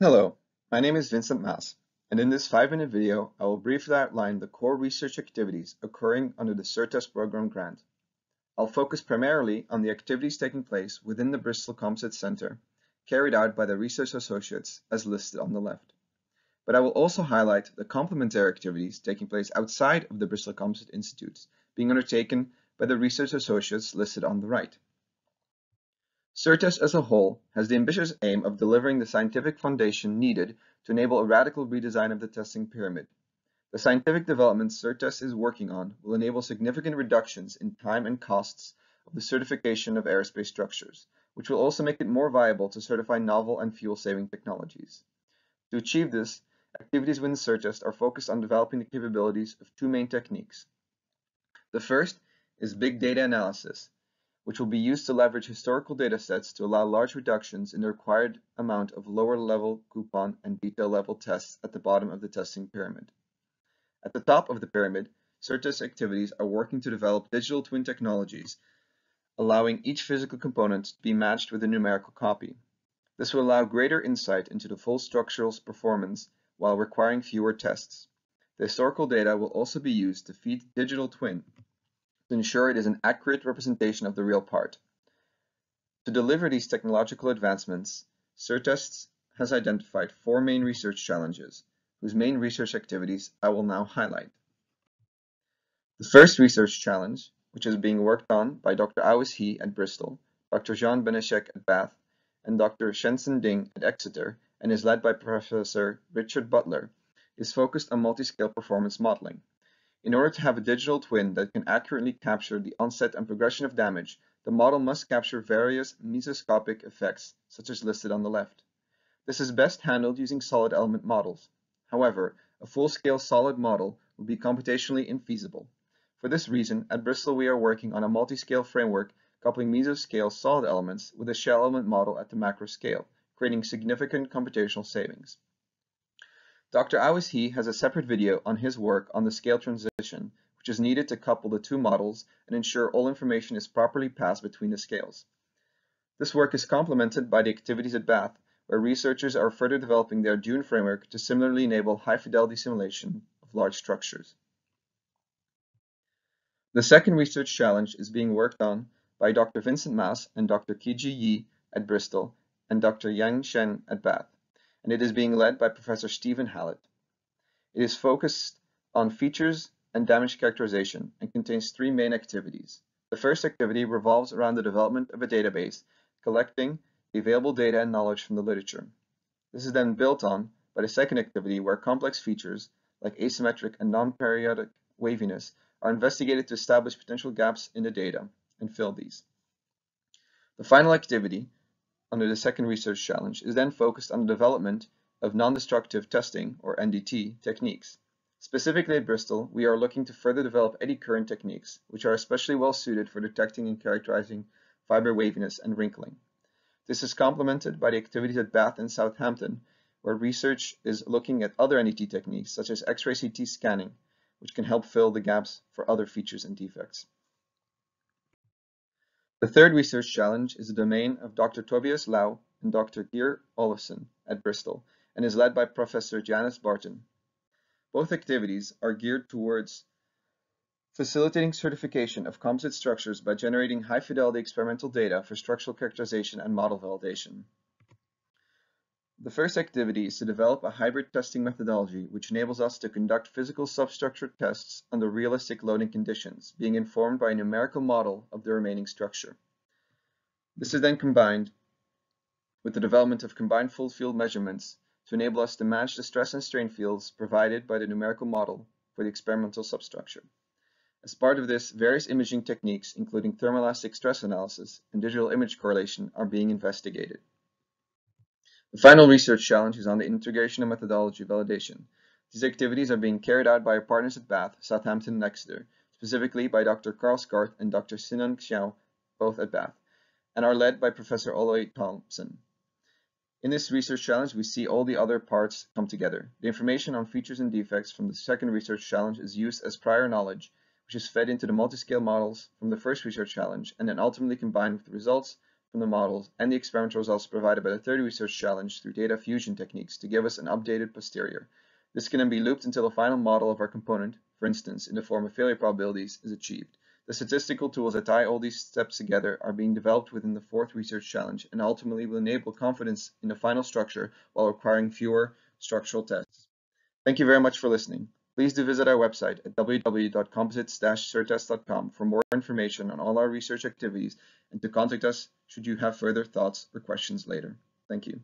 Hello, my name is Vincent Maes, and in this 5-minute video, I will briefly outline the core research activities occurring under the CerTest program grant. I'll focus primarily on the activities taking place within the Bristol Composites Center, carried out by the research associates as listed on the left. But I will also highlight the complementary activities taking place outside of the Bristol Composite Institutes, being undertaken by the research associates listed on the right. CerTest as a whole has the ambitious aim of delivering the scientific foundation needed to enable a radical redesign of the testing pyramid. The scientific developments CerTest is working on will enable significant reductions in time and costs of the certification of aerospace structures, which will also make it more viable to certify novel and fuel-saving technologies. To achieve this, activities within CerTest are focused on developing the capabilities of two main techniques. The first is big data analysis, which will be used to leverage historical datasets to allow large reductions in the required amount of lower-level coupon and detail-level tests at the bottom of the testing pyramid. At the top of the pyramid, CerTest activities are working to develop digital twin technologies, allowing each physical component to be matched with a numerical copy. This will allow greater insight into the full structural performance while requiring fewer tests. The historical data will also be used to feed digital twin, to ensure it is an accurate representation of the real part. To deliver these technological advancements, CerTest has identified four main research challenges, whose main research activities I will now highlight. The first research challenge, which is being worked on by Dr. Aewis Hii at Bristol, Dr. Jean Bénézech at Bath, and Dr. Shensen Ding at Exeter, and is led by Professor Richard Butler, is focused on multi-scale performance modeling. In order to have a digital twin that can accurately capture the onset and progression of damage, the model must capture various mesoscopic effects, such as listed on the left. This is best handled using solid element models. However, a full-scale solid model would be computationally infeasible. For this reason, at Bristol we are working on a multi-scale framework coupling mesoscale solid elements with a shell element model at the macro scale, creating significant computational savings. Dr. Aewis Hii has a separate video on his work on the scale transition, which is needed to couple the two models and ensure all information is properly passed between the scales. This work is complemented by the activities at Bath, where researchers are further developing their Dune framework to similarly enable high-fidelity simulation of large structures. The second research challenge is being worked on by Dr. Vincent Maes and Dr. Qiuji Yi at Bristol and Dr. Yang Shen at Bath and it is being led by Professor Stephen Hallett. It is focused on features and damage characterization and contains three main activities. The first activity revolves around the development of a database, collecting the available data and knowledge from the literature. This is then built on by the second activity where complex features like asymmetric and non-periodic waviness are investigated to establish potential gaps in the data and fill these. The final activity under the second research challenge is then focused on the development of non-destructive testing, or NDT, techniques. Specifically at Bristol, we are looking to further develop eddy current techniques, which are especially well suited for detecting and characterizing fiber waviness and wrinkling. This is complemented by the activities at Bath and Southampton, where research is looking at other NDT techniques, such as X-ray CT scanning, which can help fill the gaps for other features and defects. The third research challenge is the domain of Dr. Tobias Laux and Dr. Geir Olafsson at Bristol and is led by Professor Janice Barton. Both activities are geared towards facilitating certification of composite structures by generating high-fidelity experimental data for structural characterization and model validation. The first activity is to develop a hybrid testing methodology which enables us to conduct physical substructure tests under realistic loading conditions, being informed by a numerical model of the remaining structure. This is then combined with the development of combined full field measurements to enable us to match the stress and strain fields provided by the numerical model for the experimental substructure. As part of this, various imaging techniques, including thermoelastic stress analysis and digital image correlation, are being investigated. The final research challenge is on the integration of methodology validation. These activities are being carried out by our partners at Bath, Southampton, and Exeter, specifically by Dr. Carl Scarth and Dr. Sinan Xiao, both at Bath, and are led by Professor Ole Thomsen. In this research challenge, we see all the other parts come together. The information on features and defects from the second research challenge is used as prior knowledge, which is fed into the multi-scale models from the first research challenge, and then ultimately combined with the results from the models and the experimental results provided by the 30 research challenge through data fusion techniques to give us an updated posterior. This can then be looped until the final model of our component, for instance in the form of failure probabilities, is achieved. The statistical tools that tie all these steps together are being developed within the fourth research challenge and ultimately will enable confidence in the final structure while requiring fewer structural tests. Thank you very much for listening. Please do visit our website at www.composites-certest.com for more information on all our research activities and to contact us should you have further thoughts or questions later. Thank you.